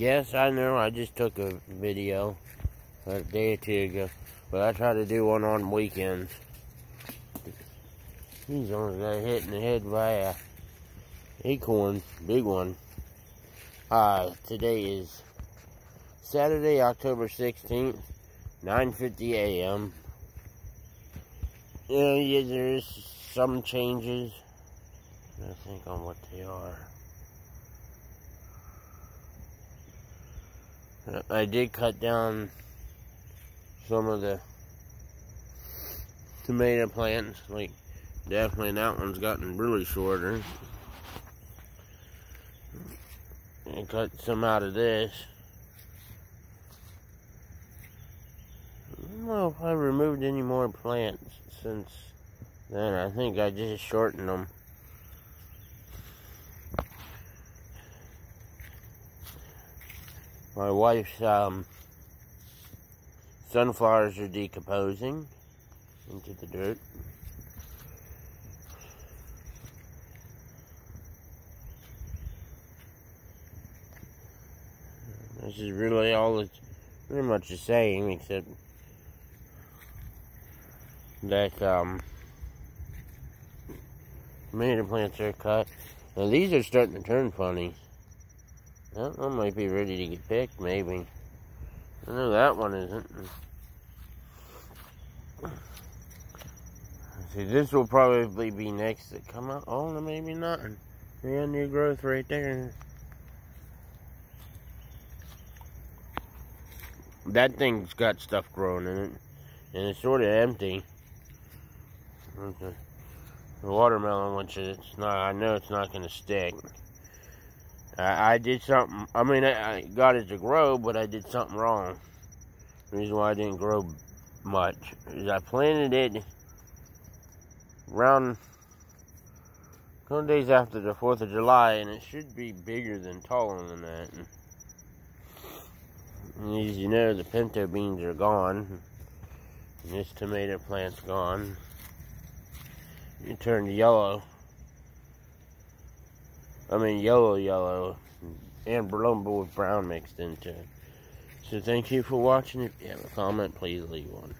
Yes, I know. I just took a video a day or two ago. But I try to do one on weekends. He's only got hit in the head by a acorn, big one. Uh, today is Saturday, October 16th, 9.50 a.m. Yeah, yeah, there's some changes. I think on what they are. I did cut down some of the tomato plants, like definitely that one's gotten really shorter. And cut some out of this. I don't know if I removed any more plants since then. I think I just shortened them. My wife's um, sunflowers are decomposing into the dirt. This is really all it's pretty much the same, except that um, tomato plants are cut. Now these are starting to turn funny. That one might be ready to get picked, maybe. I know that one isn't. See, this will probably be next to come out. Oh, no, maybe not. Yeah, new growth right there. That thing's got stuff growing in it. And it's sort of empty. The watermelon, which is not, I know it's not going to stick. I, I did something, I mean, I, I, got it to grow, but I did something wrong. The reason why I didn't grow much is I planted it around a couple days after the 4th of July, and it should be bigger than taller than that. And as you know, the pinto beans are gone. And this tomato plant's gone. It turned yellow. I mean yellow yellow and lumber with brown mixed into it. So thank you for watching. If you have a comment, please leave one.